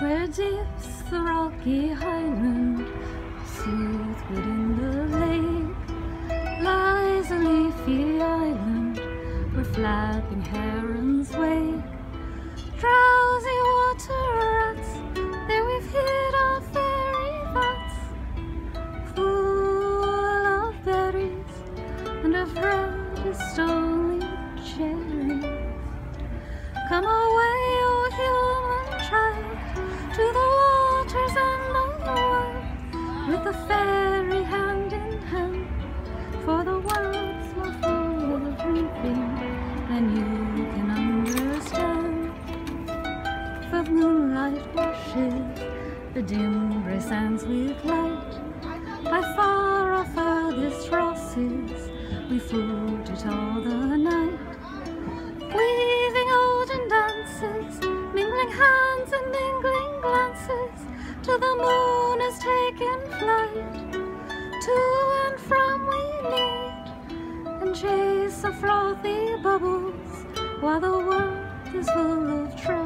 Where deeps the rocky highland, soothed within the lake, lies a leafy island where flapping herons wake. Drowsy water rats, there we've our fairy vats, full of berries and of red stony cherries. Come away, moonlight washes the dim sands with light. By far our furthest Rosses, we float it all the night. Weaving olden dances, mingling hands and mingling glances, till the moon has taken flight. To and from we meet, and chase the frothy bubbles, while the world is full of trouble.